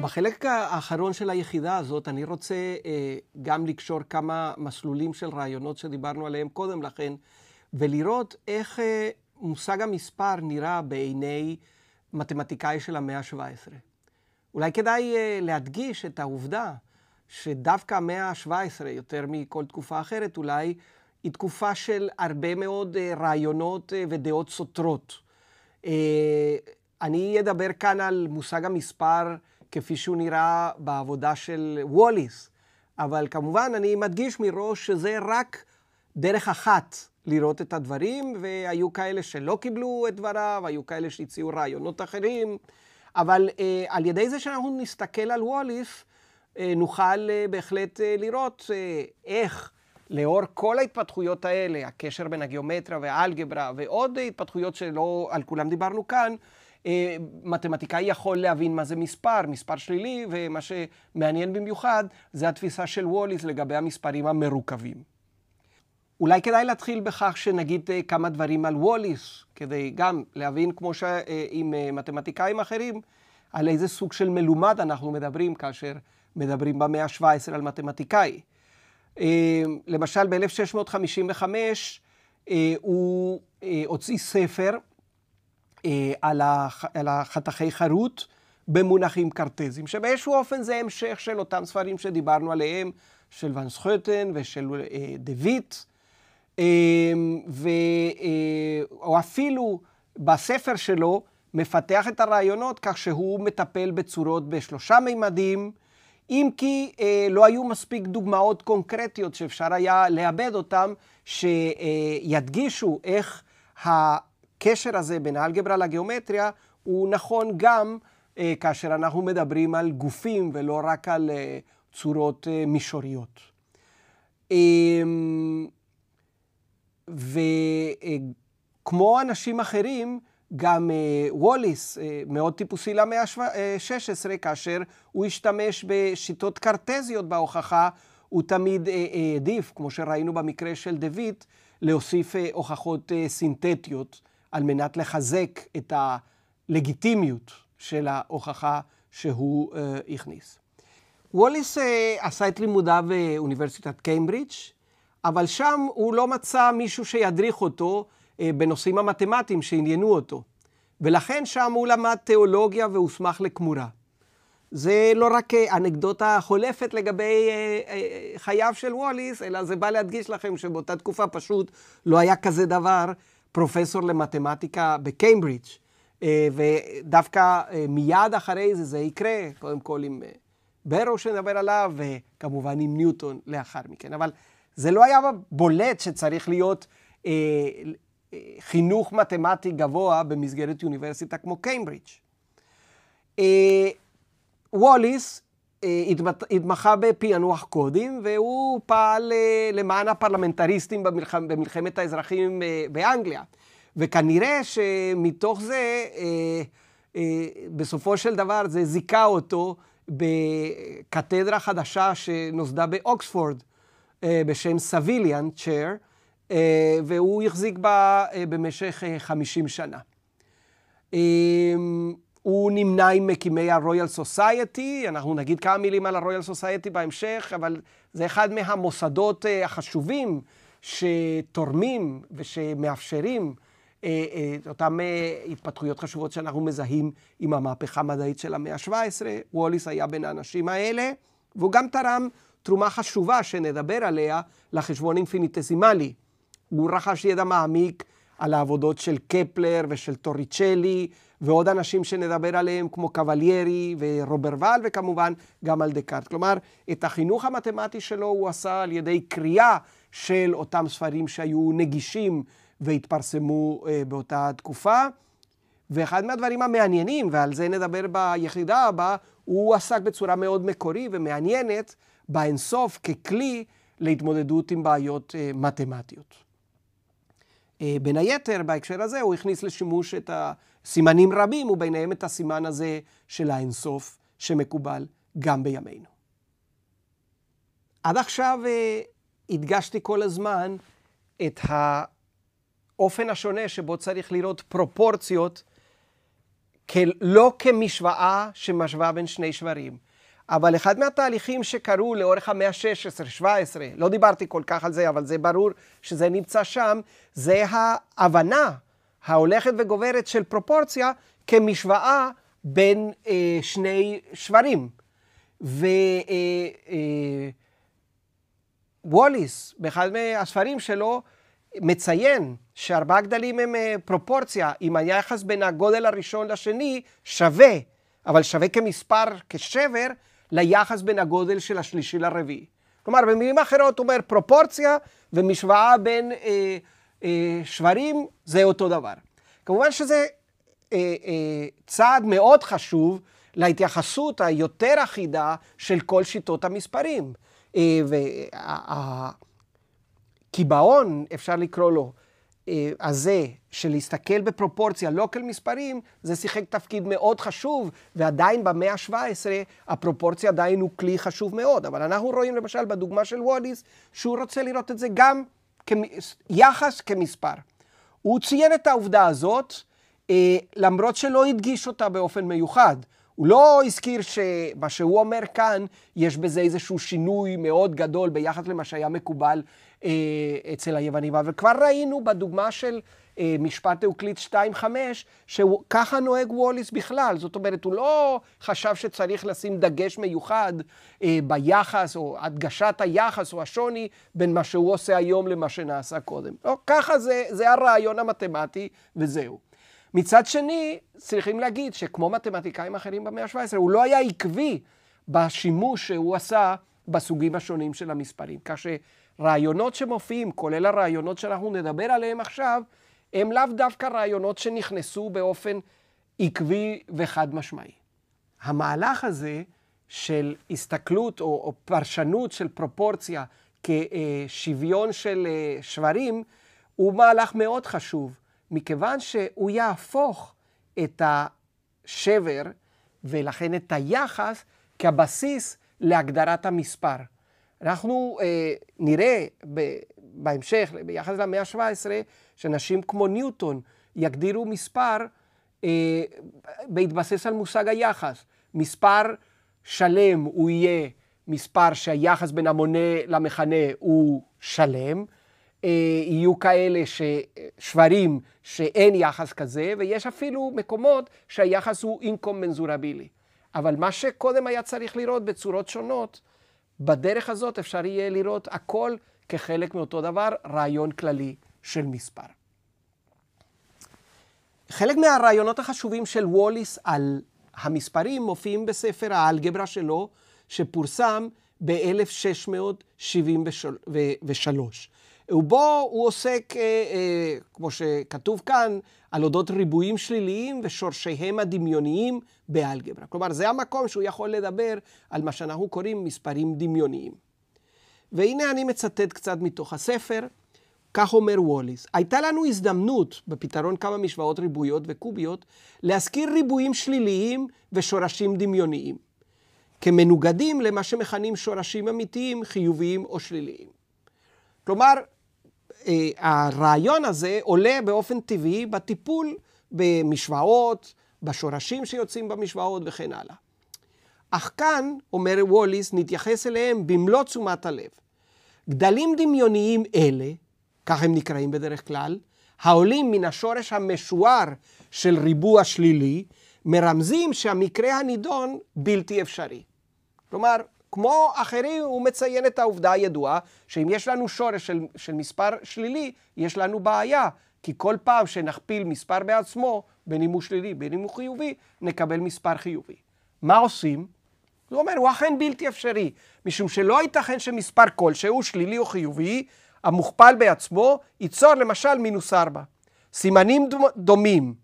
בחלק האחרון של היחידה הזאת אני רוצה אה, גם לקשור כמה מסלולים של רעיונות שדיברנו עליהם קודם לכן, ולראות איך אה, מושג המספר נראה בעיני מתמטיקאי של המאה ה-17. אולי כדאי אה, להדגיש את העובדה שדווקא המאה ה-17, יותר מכל תקופה אחרת אולי, היא תקופה של הרבה מאוד אה, רעיונות אה, ודעות סותרות. אה, אני אדבר כאן על מושג המספר כפי שהוא נראה בעבודה של ווליס, אבל כמובן אני מדגיש מראש שזה רק דרך אחת לראות את הדברים, והיו כאלה שלא קיבלו את דבריו, היו כאלה שהציעו רעיונות אחרים, אבל על ידי זה שאנחנו נסתכל על ווליס, נוכל בהחלט לראות איך לאור כל ההתפתחויות האלה, הקשר בין הגיאומטריה והאלגברה ועוד התפתחויות שלא על כולם דיברנו כאן, אה, מתמטיקאי יכול להבין מה זה מספר, מספר שלילי, ומה שמעניין במיוחד זה התפיסה של ווליס לגבי המספרים המרוכבים. אולי כדאי להתחיל בכך שנגיד אה, כמה דברים על ווליס, כדי גם להבין, כמו אה, מתמטיקאים אחרים, על איזה סוג של מלומד אנחנו מדברים כאשר מדברים במאה ה-17 על מתמטיקאי. למשל, ב-1655 הוא הוציא ספר אה, על החתכי חרוט במונחים קרטזיים, שבאיזשהו אופן זה המשך של אותם ספרים שדיברנו עליהם, של ון סחוטן ושל אה, דה ויט, אה, או אפילו בספר שלו מפתח את הרעיונות כך שהוא מטפל בצורות בשלושה מימדים, אם כי לא היו מספיק דוגמאות קונקרטיות שאפשר היה לאבד אותן, שידגישו איך הקשר הזה בין האלגברה לגיאומטריה הוא נכון גם אה, כאשר אנחנו מדברים על גופים ולא רק על אה, צורות אה, מישוריות. אה, וכמו אנשים אחרים, גם אה, ווליס אה, מאוד טיפוסי למאה ה-16, כאשר הוא השתמש בשיטות קרטזיות בהוכחה, הוא תמיד אה, העדיף, כמו שראינו במקרה של דויט, להוסיף הוכחות סינתטיות על מנת לחזק את הלגיטימיות של ההוכחה שהוא הכניס. ווליס עשה את לימודיו באוניברסיטת קיימברידג', אבל שם הוא לא מצא מישהו שידריך אותו בנושאים המתמטיים שעניינו אותו. ולכן שם הוא למד תיאולוגיה והוסמך לכמורה. זה לא רק אנקדוטה חולפת לגבי חייו של ווליס, אלא זה בא להדגיש לכם שבאותה תקופה פשוט לא היה כזה דבר פרופסור למתמטיקה בקיימברידג', אה, ודווקא אה, מיד אחרי זה זה יקרה, קודם כל עם אה, ברו שנדבר עליו, וכמובן עם ניוטון לאחר מכן. אבל זה לא היה בולט שצריך להיות אה, חינוך מתמטי גבוה במסגרת אוניברסיטה כמו קיימברידג'. אה, ווליס התמחה בפענוח קודים, והוא פעל אה, למען הפרלמנטריסטים במלחמת, במלחמת האזרחים אה, באנגליה. וכנראה שמתוך זה, אה, בסופו של דבר, זה זיכה אותו בקתדרה חדשה שנוסדה באוקספורד בשם סביליאן צ'ר, והוא החזיק בה במשך 50 שנה. הוא נמנה עם מקימי ה-Royal Society, אנחנו נגיד כמה מילים על ה-Royal Society בהמשך, אבל זה אחד מהמוסדות אה, החשובים שתורמים ושמאפשרים את אה, אה, אותן התפתחויות חשובות שאנחנו מזהים עם המהפכה המדעית של המאה ה-17. ווליס היה בין האנשים האלה, והוא גם תרם תרומה חשובה שנדבר עליה לחשבון אינפיניטסימלי. הוא רכש ידע מעמיק על העבודות של קפלר ושל טוריצ'לי ועוד אנשים שנדבר עליהם, כמו קבליירי ורוברבל, וכמובן גם על דקארט. כלומר, את החינוך המתמטי שלו הוא עשה על ידי קריאה של אותם ספרים שהיו נגישים והתפרסמו uh, באותה תקופה. ואחד מהדברים המעניינים, ועל זה נדבר ביחידה הבאה, הוא עסק בצורה מאוד מקורי ומעניינת באינסוף ככלי להתמודדות עם בעיות uh, מתמטיות. Uh, בין היתר, בהקשר הזה, הוא הכניס לשימוש את ה... סימנים רבים, וביניהם את הסימן הזה של האינסוף, שמקובל גם בימינו. עד עכשיו אה, הדגשתי כל הזמן את האופן השונה שבו צריך לראות פרופורציות, לא כמשוואה שמשווה בין שני שברים. אבל אחד מהתהליכים שקרו לאורך המאה ה-16, 17, לא דיברתי כל כך על זה, אבל זה ברור שזה נמצא שם, זה ההבנה ההולכת וגוברת של פרופורציה כמשוואה בין אה, שני שברים. ווליס, אה, אה, באחד מהספרים שלו, מציין שארבעה גדלים הם אה, פרופורציה, אם היחס בין הגודל הראשון לשני שווה, אבל שווה כמספר, כשבר, ליחס בין הגודל של השלישי לרביעי. כלומר, במילים אחרות הוא אומר פרופורציה ומשוואה בין אה, אה, שברים זה אותו דבר. כמובן שזה אה, אה, צעד מאוד חשוב להתייחסות היותר אחידה של כל שיטות המספרים. אה, והקיבעון, אפשר לקרוא לו, הזה של להסתכל בפרופורציה, לא כאל מספרים, זה שיחק תפקיד מאוד חשוב, ועדיין במאה ה-17 הפרופורציה עדיין הוא כלי חשוב מאוד. אבל אנחנו רואים למשל בדוגמה של ווליס, שהוא רוצה לראות את זה גם כיחס כמספר. הוא ציין את העובדה הזאת, אה, למרות שלא הדגיש אותה באופן מיוחד. הוא לא הזכיר שמה שהוא אומר כאן, יש בזה איזשהו שינוי מאוד גדול ביחס למה שהיה מקובל אה, אצל היוונים. אבל כבר ראינו בדוגמה של אה, משפט אוקליד 2.5, שככה נוהג ווליס בכלל. זאת אומרת, הוא לא חשב שצריך לשים דגש מיוחד אה, ביחס, או הדגשת היחס או השוני בין מה שהוא עושה היום למה שנעשה קודם. לא, ככה זה, זה הרעיון המתמטי, וזהו. מצד שני, צריכים להגיד שכמו מתמטיקאים אחרים במאה ה-17, הוא לא היה עקבי בשימוש שהוא עשה בסוגים השונים של המספרים. כך שרעיונות שמופיעים, כולל הרעיונות שאנחנו נדבר עליהם עכשיו, הם לאו דווקא רעיונות שנכנסו באופן עקבי וחד משמעי. המהלך הזה של הסתכלות או, או פרשנות של פרופורציה כשוויון של אה, שברים, הוא מהלך מאוד חשוב. מכיוון שהוא יהפוך את השבר ולכן את היחס כבסיס להגדרת המספר. אנחנו אה, נראה ב, בהמשך, ביחס למאה ה-17, שאנשים כמו ניוטון יגדירו מספר אה, בהתבסס על מושג היחס. מספר שלם הוא יהיה מספר שהיחס בין המונה למכנה הוא שלם, אה, יהיו כאלה שברים שאין יחס כזה, ויש אפילו מקומות שהיחס הוא אינקומנזורבילי. אבל מה שקודם היה צריך לראות בצורות שונות, בדרך הזאת אפשר יהיה לראות הכל כחלק מאותו דבר, רעיון כללי של מספר. חלק מהרעיונות החשובים של ווליס על המספרים מופיעים בספר האלגברה שלו, שפורסם ב-1673. ובו הוא עוסק, אה, אה, כמו שכתוב כאן, על אודות ריבועים שליליים ושורשיהם הדמיוניים באלגברה. כלומר, זה המקום שהוא יכול לדבר על מה שאנחנו קוראים מספרים דמיוניים. והנה אני מצטט קצת מתוך הספר, כך אומר ווליס, הייתה לנו הזדמנות בפתרון כמה משוואות ריבועיות וקוביות להזכיר ריבועים שליליים ושורשים דמיוניים, כמנוגדים למה שמכנים שורשים אמיתיים, חיוביים או שליליים. כלומר, הרעיון הזה עולה באופן טבעי בטיפול במשוואות, בשורשים שיוצאים במשוואות וכן הלאה. אך כאן, אומר ווליס, נתייחס אליהם במלוא תשומת הלב. גדלים דמיוניים אלה, כך הם נקראים בדרך כלל, העולים מן השורש המשוער של ריבוע שלילי, מרמזים שהמקרה הנידון בלתי אפשרי. כלומר, כמו אחרים, הוא מציין את העובדה הידועה, שאם יש לנו שורש של, של מספר שלילי, יש לנו בעיה, כי כל פעם שנכפיל מספר בעצמו, בין אם הוא שלילי, בין אם הוא חיובי, נקבל מספר חיובי. מה עושים? הוא אומר, הוא אכן בלתי אפשרי, משום שלא ייתכן שמספר כלשהו, שלילי או חיובי, המוכפל בעצמו, ייצור למשל מינוס ארבע. סימנים דומים,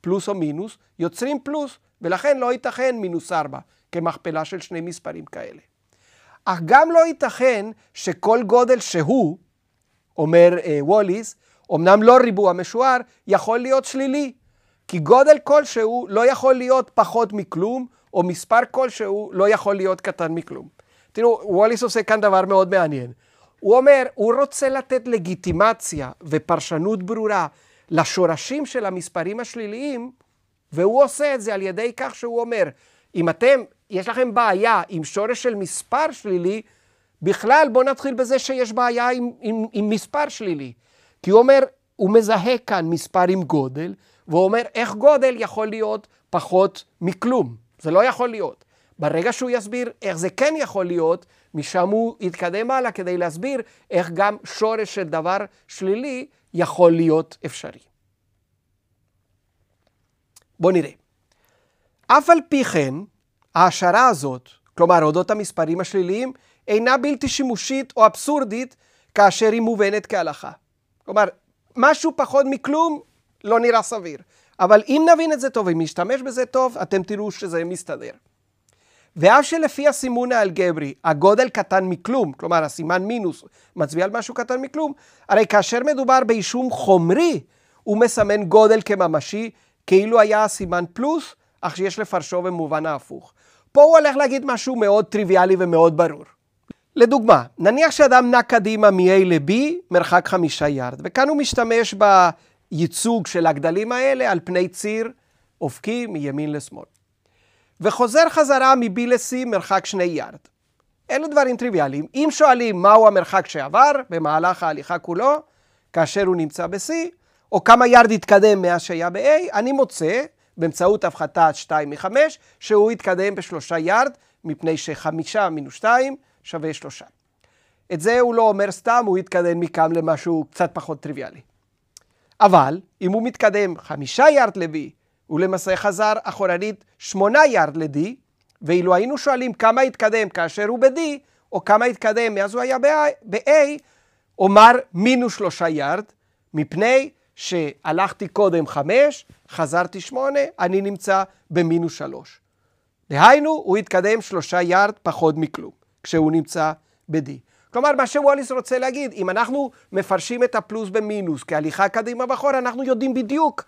פלוס או מינוס, יוצרים פלוס, ולכן לא ייתכן מינוס ארבע. כמכפלה של שני מספרים כאלה. אך גם לא ייתכן שכל גודל שהוא, אומר אה, ווליס, אמנם לא ריבוע משוער, יכול להיות שלילי. כי גודל כלשהו לא יכול להיות פחות מכלום, או מספר כלשהו לא יכול להיות קטן מכלום. תראו, ווליס עושה כאן דבר מאוד מעניין. הוא אומר, הוא רוצה לתת לגיטימציה ופרשנות ברורה לשורשים של המספרים השליליים, והוא עושה את זה על ידי כך שהוא אומר, אם אתם, יש לכם בעיה עם שורש של מספר שלילי, בכלל בואו נתחיל בזה שיש בעיה עם, עם, עם מספר שלילי. כי הוא אומר, הוא מזהה כאן מספר עם גודל, והוא אומר, איך גודל יכול להיות פחות מכלום? זה לא יכול להיות. ברגע שהוא יסביר איך זה כן יכול להיות, משם הוא יתקדם הלאה כדי להסביר איך גם שורש של דבר שלילי יכול להיות אפשרי. בואו נראה. אף על פי כן, ההשערה הזאת, כלומר אודות המספרים השליליים, אינה בלתי שימושית או אבסורדית כאשר היא מובנת כהלכה. כלומר, משהו פחות מכלום לא נראה סביר. אבל אם נבין את זה טוב, אם נשתמש בזה טוב, אתם תראו שזה מסתדר. ואף שלפי הסימון האלגברי, הגודל קטן מכלום, כלומר הסימן מינוס מצביע על משהו קטן מכלום, הרי כאשר מדובר באישום חומרי, הוא מסמן גודל כממשי, כאילו היה הסימן פלוס, אך שיש לפרשו במובן ההפוך. פה הוא הולך להגיד משהו מאוד טריוויאלי ומאוד ברור. לדוגמה, נניח שאדם נע קדימה מ-A ל-B, מרחק חמישה יארד, וכאן הוא משתמש בייצוג של הגדלים האלה על פני ציר אופקי מימין לשמאל. וחוזר חזרה מ-B ל-C מרחק שני יארד. אלה דברים טריוויאליים. אם שואלים מהו המרחק שעבר במהלך ההליכה כולו, כאשר הוא נמצא ב-C, או כמה יארד התקדם מאז שהיה ב-A, אני מוצא, באמצעות הפחתת 2 מ-5, שהוא התקדם בשלושה יארד, מפני שחמישה מינוס 2 שווה שלושה. את זה הוא לא אומר סתם, הוא יתקדם מכאן למשהו קצת פחות טריוויאלי. אבל אם הוא מתקדם חמישה יארד ל-B, הוא למעשה חזר אחורנית שמונה יארד ל-D, ואילו היינו שואלים כמה התקדם כאשר הוא ב-D, או כמה התקדם מאז הוא היה ב-A, אומר מינוס שלושה יארד, מפני שהלכתי קודם חמש, חזרתי שמונה, אני נמצא במינוס שלוש. דהיינו, הוא התקדם שלושה יארד פחות מכלום, כשהוא נמצא ב-D. כלומר, מה שווליס רוצה להגיד, אם אנחנו מפרשים את הפלוס במינוס כהליכה קדימה ואחורה, אנחנו יודעים בדיוק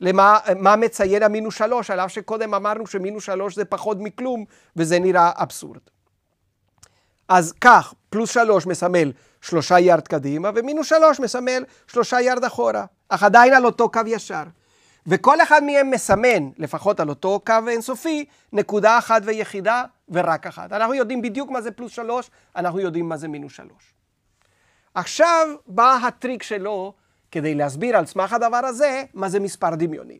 למה מה מציין המינוס שלוש, על אף שקודם אמרנו שמינוס שלוש זה פחות מכלום, וזה נראה אבסורד. אז כך, פלוס שלוש מסמל שלושה יארד קדימה, ומינוס שלוש מסמל שלושה יארד אחורה, אך עדיין על אותו קו ישר. וכל אחד מהם מסמן, לפחות על אותו קו אינסופי, נקודה אחת ויחידה ורק אחת. אנחנו יודעים בדיוק מה זה פלוס שלוש, אנחנו יודעים מה זה מינוס שלוש. עכשיו בא הטריק שלו כדי להסביר על סמך הדבר הזה מה זה מספר דמיוני.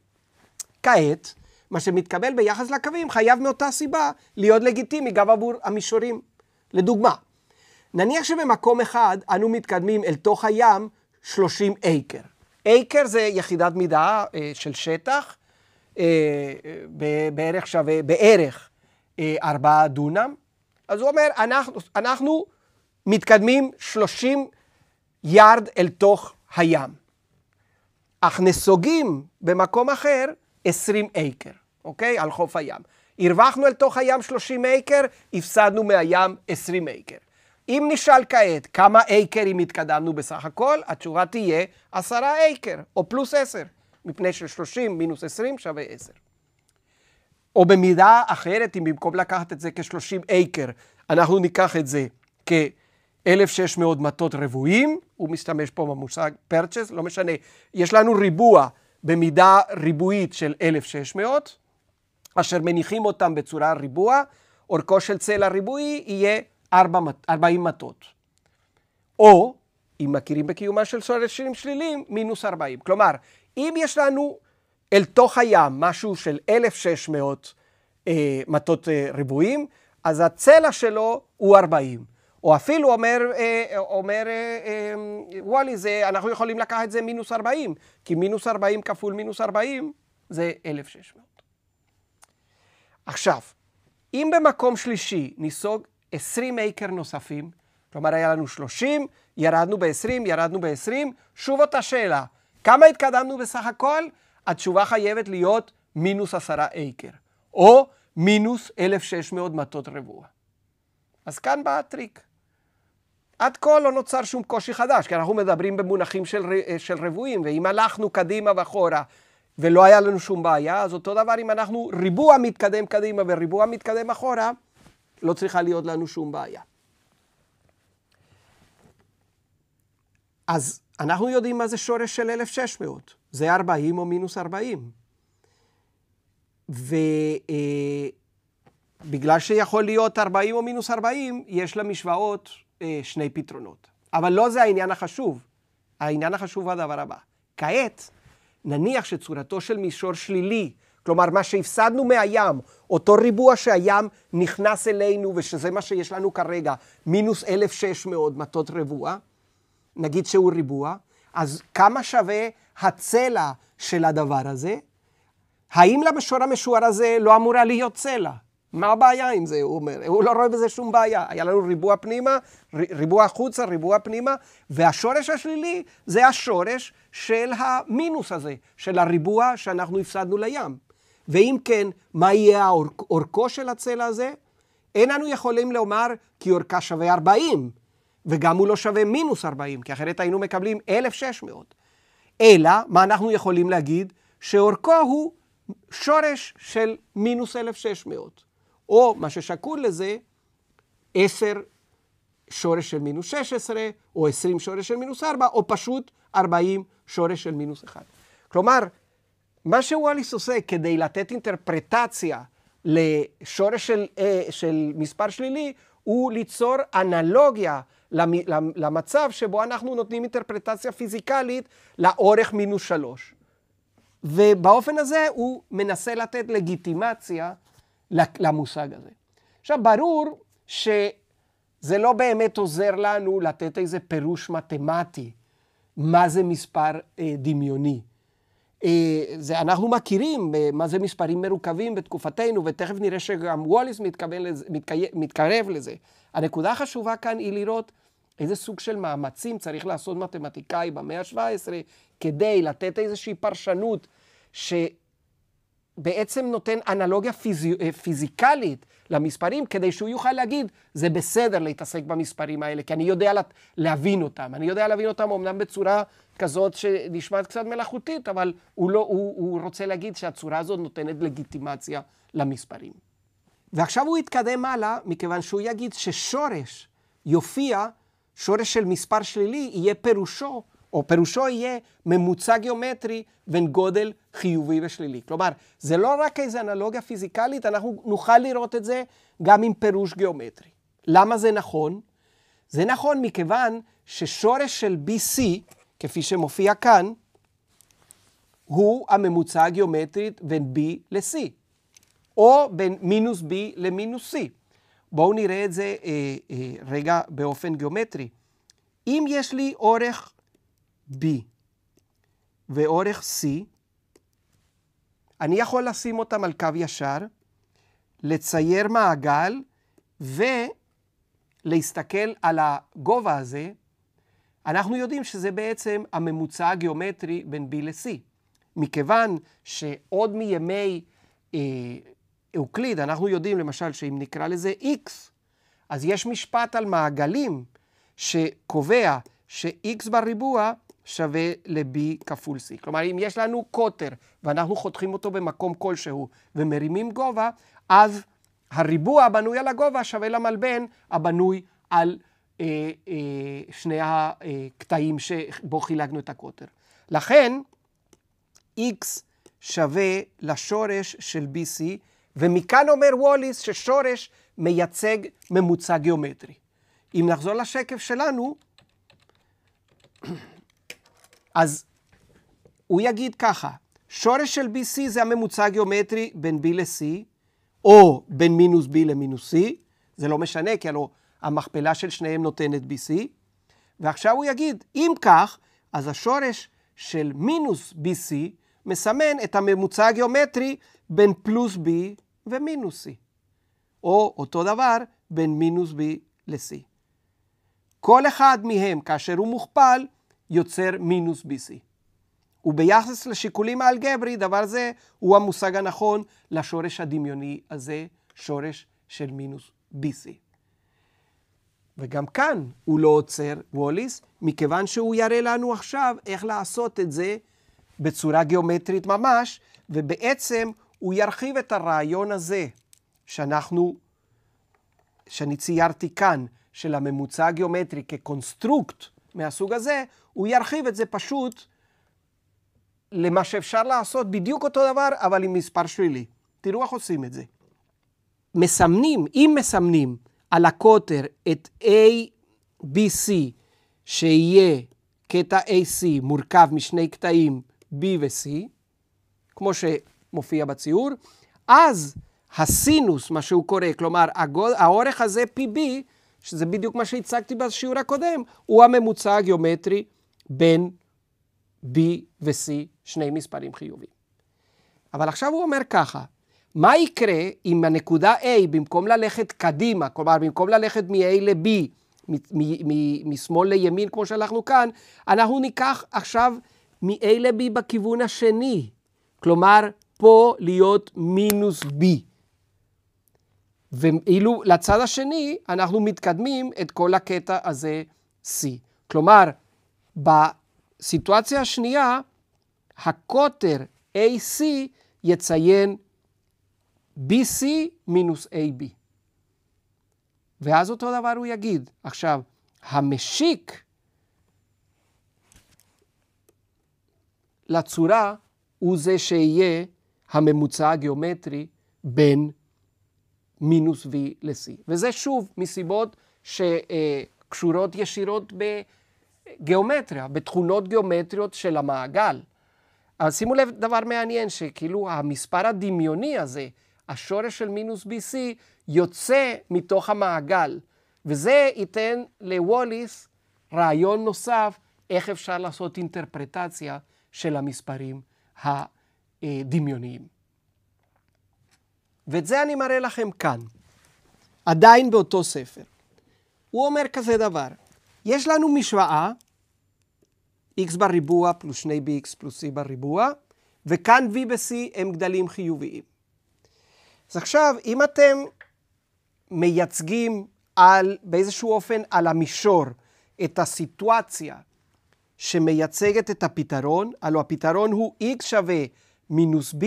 כעת, מה שמתקבל ביחס לקווים חייב מאותה סיבה להיות לגיטימי גם עבור המישורים. לדוגמה, נניח שבמקום אחד אנו מתקדמים אל תוך הים 30 אייקר. אייקר זה יחידת מידה אה, של שטח, אה, בערך שווה, בערך אה, 4 דונם. אז הוא אומר, אנחנו, אנחנו מתקדמים 30 יארד אל תוך הים. אך נסוגים במקום אחר 20 אייקר, אוקיי? על חוף הים. הרווחנו אל תוך הים 30 אייקר, הפסדנו מהים 20 אייקר. אם נשאל כעת כמה אייקרים התקדמנו בסך הכל, התשובה תהיה 10 אייקר, או פלוס 10, מפני ש-30 מינוס 20 שווה 10. או במידה אחרת, אם במקום לקחת את זה כ-30 אייקר, אנחנו ניקח את זה כ... 1,600 מטות רבועים, הוא משתמש פה במושג פרצ'ס, לא משנה, יש לנו ריבוע במידה ריבועית של 1,600, אשר מניחים אותם בצורה ריבוע, אורכו של צלע ריבועי יהיה 40 מטות. או, אם מכירים בקיומה של שורשים שליליים, מינוס 40. כלומר, אם יש לנו אל תוך הים משהו של 1,600 אה, מטות אה, ריבועים, אז הצלע שלו הוא 40. או אפילו אומר, אה, אומר אה, אה, וואלי, זה, אנחנו יכולים לקחת את זה מינוס 40, כי מינוס 40 כפול מינוס 40 זה 1,600. עכשיו, אם במקום שלישי ניסוג 20 אייקר נוספים, כלומר היה לנו 30, ירדנו ב-20, ירדנו ב-20, שוב אותה שאלה, כמה התקדמנו בסך הכל? התשובה חייבת להיות מינוס 10 אייקר, או מינוס 1,600 מטות רבוע. אז כאן בא הטריק. עד כה לא נוצר שום קושי חדש, כי אנחנו מדברים במונחים של, של רבועים, ואם הלכנו קדימה ואחורה ולא היה לנו שום בעיה, אז אותו דבר אם אנחנו ריבוע מתקדם קדימה וריבוע מתקדם אחורה, לא צריכה להיות לנו שום בעיה. אז אנחנו יודעים מה זה שורש של 1,600. זה 40 או מינוס 40. ובגלל שיכול להיות 40 או מינוס 40, יש למשוואות אה, שני פתרונות. אבל לא זה העניין החשוב. העניין החשוב הוא הדבר הבא. כעת, נניח שצורתו של מישור שלילי, כלומר מה שהפסדנו מהים, אותו ריבוע שהים נכנס אלינו, ושזה מה שיש לנו כרגע, מינוס 1,600 מטות רבוע, נגיד שהוא ריבוע, אז כמה שווה הצלע של הדבר הזה? האם למשור המשוער הזה לא אמורה להיות צלע? מה הבעיה עם זה, הוא אומר? הוא לא רואה בזה שום בעיה. היה לנו ריבוע פנימה, ריבוע החוצה, ריבוע פנימה, והשורש השלילי זה השורש של המינוס הזה, של הריבוע שאנחנו הפסדנו לים. ואם כן, מה יהיה אורכו של הצלע הזה? אין אנו יכולים לומר כי אורכה שווה 40, וגם הוא לא שווה מינוס 40, כי אחרת היינו מקבלים 1,600. אלא, מה אנחנו יכולים להגיד? שאורכו הוא שורש של מינוס 1,600. או מה ששקול לזה, 10 שורש של מינוס 16, או 20 שורש של מינוס 4, או פשוט 40 שורש של מינוס 1. כלומר, מה שוואליס עושה כדי לתת אינטרפרטציה לשורש של, אה, של מספר שלילי, הוא ליצור אנלוגיה למצב שבו אנחנו נותנים אינטרפרטציה פיזיקלית לאורך מינוס 3. ובאופן הזה הוא מנסה לתת לגיטימציה למושג הזה. עכשיו, ברור שזה לא באמת עוזר לנו לתת איזה פירוש מתמטי, מה זה מספר אה, דמיוני. אה, זה, אנחנו מכירים אה, מה זה מספרים מרוכבים בתקופתנו, ותכף נראה שגם ווליס מתקרב לזה. הנקודה החשובה כאן היא לראות איזה סוג של מאמצים צריך לעשות מתמטיקאי במאה ה-17 כדי לתת איזושהי פרשנות ש... בעצם נותן אנלוגיה פיזי, אה, פיזיקלית למספרים, כדי שהוא יוכל להגיד, זה בסדר להתעסק במספרים האלה, כי אני יודע להבין אותם. אני יודע להבין אותם אמנם בצורה כזאת שנשמעת קצת מלאכותית, אבל הוא, לא, הוא, הוא רוצה להגיד שהצורה הזאת נותנת לגיטימציה למספרים. ועכשיו הוא יתקדם הלאה, מכיוון שהוא יגיד ששורש יופיע, שורש של מספר שלילי, יהיה פירושו או פירושו יהיה ממוצע גיאומטרי בין גודל חיובי ושלילי. כלומר, זה לא רק איזו אנלוגיה פיזיקלית, אנחנו נוכל לראות את זה גם עם פירוש גיאומטרי. למה זה נכון? זה נכון מכיוון ששורש של BC, כפי שמופיע כאן, הוא הממוצע הגיאומטרי בין B ל-C, או בין מינוס B למינוס C. בואו נראה את זה אה, אה, רגע באופן גיאומטרי. אם יש לי אורך B ואורך C, אני יכול לשים אותם על קו ישר, לצייר מעגל ולהסתכל על הגובה הזה. אנחנו יודעים שזה בעצם הממוצע הגיאומטרי בין B ל-C. מכיוון שעוד מימי אה, אוקליד, אנחנו יודעים למשל שאם נקרא לזה X, אז יש משפט על מעגלים שקובע ש-X בריבוע שווה ל-B כפול C. כלומר, אם יש לנו קוטר ואנחנו חותכים אותו במקום כלשהו ומרימים גובה, אז הריבוע הבנוי על הגובה שווה למלבן הבנוי על אה, אה, שני הקטעים שבו חילקנו את הקוטר. לכן, x שווה לשורש של BC, ומכאן אומר ווליס ששורש מייצג ממוצע גיאומטרי. אם נחזור לשקף שלנו, אז הוא יגיד ככה, שורש של BC זה הממוצע הגיאומטרי בין B ל-C, או בין מינוס B למינוס C, זה לא משנה, כי הלוא המכפלה של שניהם נותנת BC, ועכשיו הוא יגיד, אם כך, אז השורש של מינוס BC מסמן את הממוצע הגיאומטרי בין פלוס B ומינוס C, או אותו דבר בין מינוס B ל-C. כל אחד מהם, כאשר הוא מוכפל, יוצר מינוס BC. וביחס לשיקולים האלגברי, דבר זה הוא המושג הנכון לשורש הדמיוני הזה, שורש של מינוס BC. וגם כאן הוא לא עוצר ווליס, מכיוון שהוא יראה לנו עכשיו איך לעשות את זה בצורה גיאומטרית ממש, ובעצם הוא ירחיב את הרעיון הזה שאנחנו, שאני ציירתי כאן, של הממוצע הגיאומטרי כ construct מהסוג הזה, הוא ירחיב את זה פשוט למה שאפשר לעשות בדיוק אותו דבר, אבל עם מספר שלילי. תראו איך עושים את זה. מסמנים, אם מסמנים על הקוטר את ABC, שיהיה קטע AC מורכב משני קטעים B ו-C, כמו שמופיע בציור, אז הסינוס, מה שהוא קורא, כלומר האורך הזה PB, שזה בדיוק מה שהצגתי בשיעור הקודם, הוא הממוצע הגיאומטרי בין B ו-C, שני מספרים חיוביים. אבל עכשיו הוא אומר ככה, מה יקרה אם הנקודה A, במקום ללכת קדימה, כלומר במקום ללכת מ-A ל-B, משמאל לימין כמו שהלכנו כאן, אנחנו ניקח עכשיו מ-A ל-B בכיוון השני. כלומר, פה להיות מינוס B. ואילו לצד השני אנחנו מתקדמים את כל הקטע הזה C. כלומר, בסיטואציה השנייה, הקוטר AC יציין BC מינוס AB. ואז אותו דבר הוא יגיד. עכשיו, המשיק לצורה הוא זה שיהיה הממוצע הגיאומטרי בין מינוס V ל-C. וזה שוב מסיבות שקשורות ישירות בגיאומטריה, בתכונות גיאומטריות של המעגל. אז שימו לב דבר מעניין, שכאילו המספר הדמיוני הזה, השורש של מינוס BC, יוצא מתוך המעגל. וזה ייתן לווליס רעיון נוסף איך אפשר לעשות אינטרפרטציה של המספרים הדמיוניים. ואת זה אני מראה לכם כאן, עדיין באותו ספר. הוא אומר כזה דבר, יש לנו משוואה, x בריבוע פלוס 2bx פלוס c בריבוע, וכאן v ו-c הם גדלים חיוביים. אז עכשיו, אם אתם מייצגים על, באיזשהו אופן על המישור את הסיטואציה שמייצגת את הפתרון, הלוא הפתרון הוא x שווה מינוס b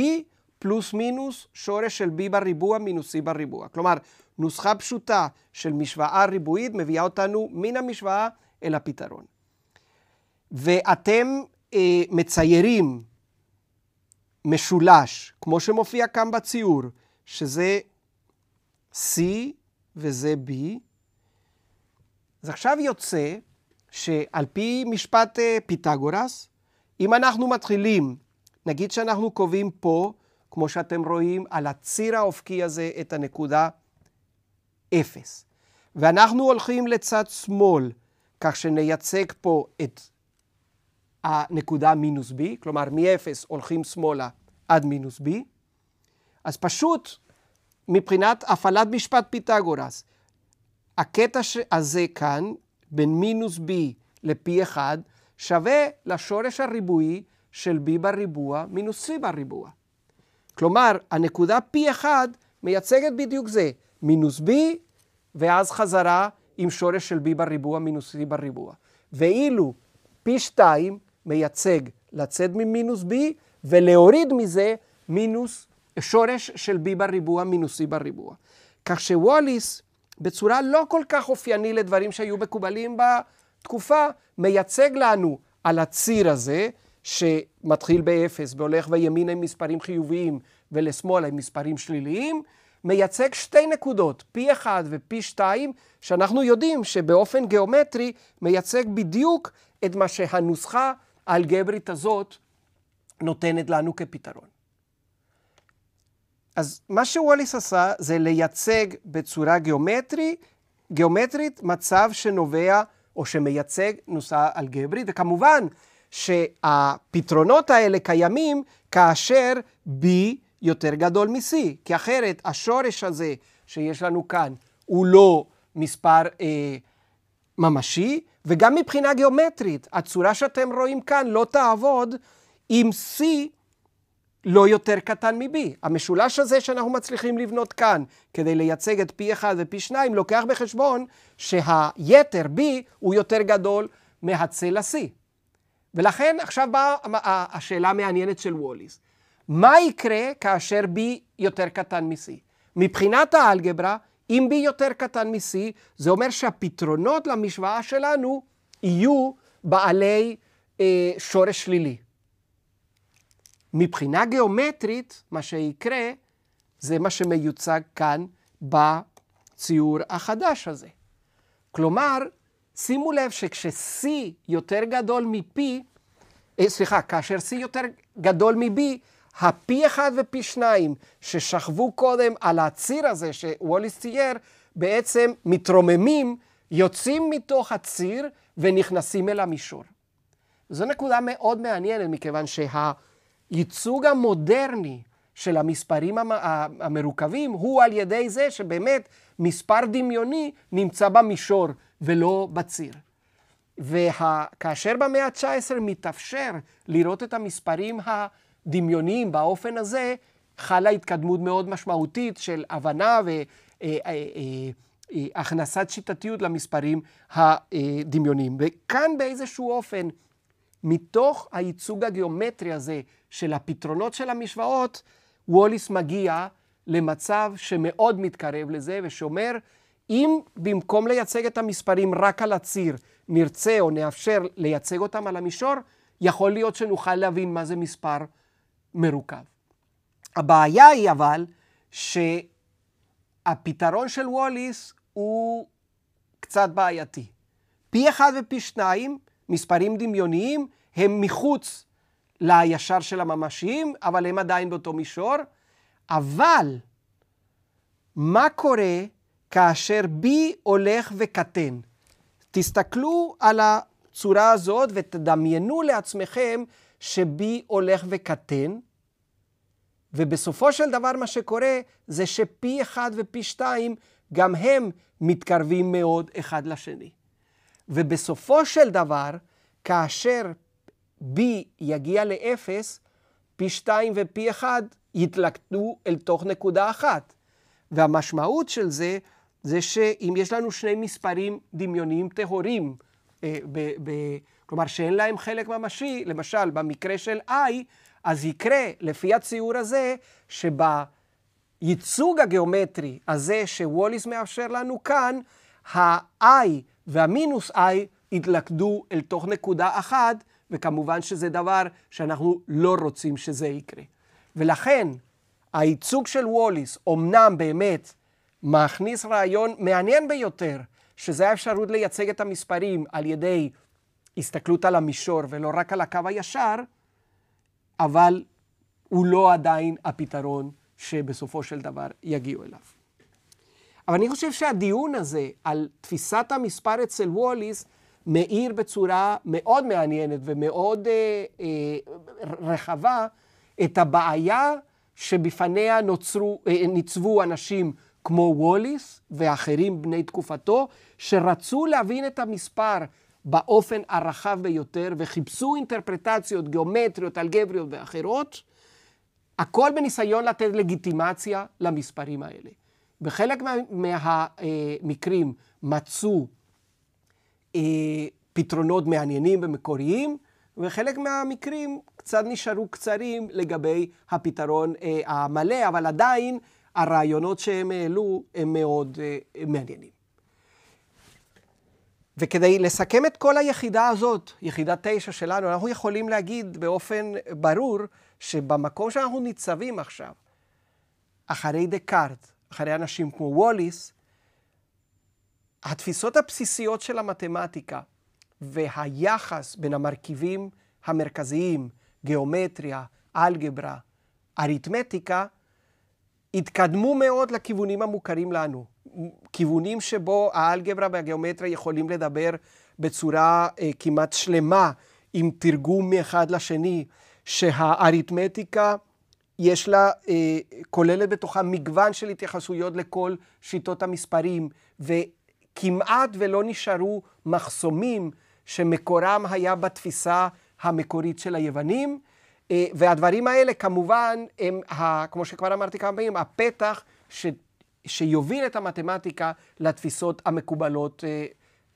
פלוס מינוס שורש של b בריבוע מינוס c בריבוע. כלומר, נוסחה פשוטה של משוואה ריבועית מביאה אותנו מן המשוואה אל הפתרון. ואתם אה, מציירים משולש, כמו שמופיע כאן בציור, שזה C וזה B. אז עכשיו יוצא שעל פי משפט אה, פיתגורס, אם אנחנו מתחילים, נגיד שאנחנו קובעים פה, כמו שאתם רואים, על הציר האופקי הזה את הנקודה 0. ואנחנו הולכים לצד שמאל, כך שנייצג פה את הנקודה מינוס b, כלומר מ-0 הולכים שמאלה עד מינוס b, אז פשוט מבחינת הפעלת משפט פיתגורס, הקטע הזה כאן, בין מינוס b לפי 1, שווה לשורש הריבועי של b בריבוע מינוס c בריבוע. כלומר, הנקודה פי 1 מייצגת בדיוק זה, מינוס b, ואז חזרה עם שורש של b בריבוע מינוס c בריבוע. ואילו P2 מייצג לצאת ממינוס b ולהוריד מזה מינוס שורש של b בריבוע מינוס c בריבוע. כך שוואליס, בצורה לא כל כך אופייני לדברים שהיו מקובלים בתקופה, מייצג לנו על הציר הזה, שמתחיל באפס והולך בימין עם מספרים חיוביים ולשמאל עם מספרים שליליים, מייצג שתי נקודות, פי 1 ופי 2, שאנחנו יודעים שבאופן גיאומטרי מייצג בדיוק את מה שהנוסחה האלגברית הזאת נותנת לנו כפתרון. אז מה שווליס עשה זה לייצג בצורה גיאומטרי, גיאומטרית מצב שנובע או שמייצג נוסחה אלגברית, וכמובן שהפתרונות האלה קיימים כאשר B יותר גדול מ-C, כי אחרת השורש הזה שיש לנו כאן הוא לא מספר אה, ממשי, וגם מבחינה גיאומטרית, הצורה שאתם רואים כאן לא תעבוד אם C לא יותר קטן מ-B. המשולש הזה שאנחנו מצליחים לבנות כאן כדי לייצג את פי 1 ופי 2, לוקח בחשבון שהיתר B הוא יותר גדול מהצלע C. ולכן עכשיו באה השאלה המעניינת של ווליס. מה יקרה כאשר B יותר קטן מ-C? מבחינת האלגברה, אם B יותר קטן מ-C, זה אומר שהפתרונות למשוואה שלנו יהיו בעלי אה, שורש שלילי. מבחינה גיאומטרית, מה שיקרה זה מה שמיוצג כאן בציור החדש הזה. כלומר, שימו לב שכש-C יותר גדול מ-P, אה, סליחה, כאשר C יותר גדול מ-B, ה-P1 ו-P2 ששכבו קודם על הציר הזה שווליס צייר, בעצם מתרוממים, יוצאים מתוך הציר ונכנסים אל המישור. זו נקודה מאוד מעניינת, מכיוון שהייצוג המודרני של המספרים המרוכבים הוא על ידי זה שבאמת מספר דמיוני נמצא במישור ולא בציר. וכאשר במאה ה-19 מתאפשר לראות את המספרים הדמיוניים באופן הזה, חלה התקדמות מאוד משמעותית של הבנה והכנסת אה, אה, אה, שיטתיות למספרים הדמיוניים. וכאן באיזשהו אופן, מתוך הייצוג הגיאומטרי הזה של הפתרונות של המשוואות, ווליס מגיע למצב שמאוד מתקרב לזה ושאומר, אם במקום לייצג את המספרים רק על הציר, נרצה או נאפשר לייצג אותם על המישור, יכול להיות שנוכל להבין מה זה מספר מרוכב. הבעיה היא אבל שהפתרון של ווליס הוא קצת בעייתי. פי אחד ופי שניים, מספרים דמיוניים, הם מחוץ לישר של הממשיים, אבל הם עדיין באותו מישור. אבל מה קורה כאשר B הולך וקטן? תסתכלו על הצורה הזאת ותדמיינו לעצמכם ש-B הולך וקטן, ובסופו של דבר מה שקורה זה שפי 1 ופי 2 גם הם מתקרבים מאוד אחד לשני. ובסופו של דבר, כאשר B יגיע לאפס, פי 2 ופי 1 יתלכדו אל תוך נקודה אחת. והמשמעות של זה, זה שאם יש לנו שני מספרים דמיוניים טהורים, אה, ב, כלומר שאין להם חלק ממשי, למשל במקרה של I, אז יקרה לפי הציור הזה, שבייצוג הגיאומטרי הזה שווליס מאפשר לנו כאן, ה-I והמינוס I יתלכדו אל תוך נקודה אחת, וכמובן שזה דבר שאנחנו לא רוצים שזה יקרה. ולכן הייצוג של ווליס אומנם באמת מכניס רעיון מעניין ביותר, שזה האפשרות לייצג את המספרים על ידי הסתכלות על המישור ולא רק על הקו הישר, אבל הוא לא עדיין הפתרון שבסופו של דבר יגיעו אליו. אבל אני חושב שהדיון הזה על תפיסת המספר אצל ווליס מאיר בצורה מאוד מעניינת ומאוד אה, אה, רחבה את הבעיה שבפניה נוצרו, אה, ניצבו אנשים כמו ווליס ואחרים בני תקופתו, שרצו להבין את המספר באופן הרחב ביותר וחיפשו אינטרפרטציות גיאומטריות, אלגבריות ואחרות, הכל בניסיון לתת לגיטימציה למספרים האלה. בחלק מהמקרים מה, מצאו אה, פתרונות מעניינים ומקוריים, וחלק מהמקרים קצת נשארו קצרים לגבי הפתרון אה, המלא, אבל עדיין הרעיונות שהם העלו הם מאוד אה, מעניינים. וכדי לסכם את כל היחידה הזאת, יחידה תשע שלנו, אנחנו יכולים להגיד באופן ברור שבמקום שאנחנו ניצבים עכשיו, אחרי דקארט, אחרי אנשים כמו ווליס, התפיסות הבסיסיות של המתמטיקה והיחס בין המרכיבים המרכזיים, גיאומטריה, אלגברה, אריתמטיקה, התקדמו מאוד לכיוונים המוכרים לנו. כיוונים שבו האלגברה והגיאומטריה יכולים לדבר בצורה אה, כמעט שלמה, עם תרגום מאחד לשני, שהאריתמטיקה יש לה, אה, כוללת בתוכה מגוון של התייחסויות לכל שיטות המספרים, וכמעט ולא נשארו מחסומים שמקורם היה בתפיסה המקורית של היוונים. אה, והדברים האלה כמובן הם, כמו שכבר אמרתי כמה פעמים, הפתח ש, שיוביל את המתמטיקה לתפיסות המקובלות אה,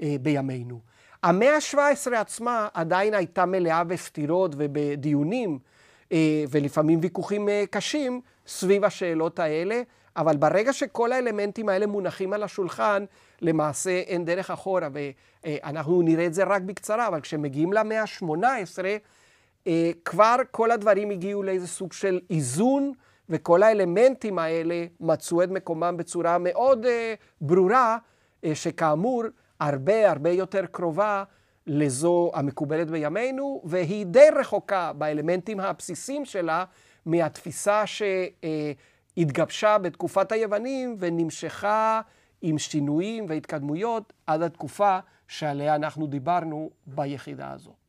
אה, בימינו. המאה ה-17 עצמה עדיין הייתה מלאה בסתירות ובדיונים ולפעמים ויכוחים קשים סביב השאלות האלה, אבל ברגע שכל האלמנטים האלה מונחים על השולחן, למעשה אין דרך אחורה, ואנחנו נראה את זה רק בקצרה, אבל כשמגיעים למאה ה-18, כבר כל הדברים הגיעו לאיזה סוג של איזון, וכל האלמנטים האלה מצאו את מקומם בצורה מאוד ברורה, שכאמור, הרבה הרבה יותר קרובה לזו המקובלת בימינו, והיא די רחוקה באלמנטים הבסיסיים שלה מהתפיסה שהתגבשה בתקופת היוונים ונמשכה עם שינויים והתקדמויות עד התקופה שעליה אנחנו דיברנו ביחידה הזאת.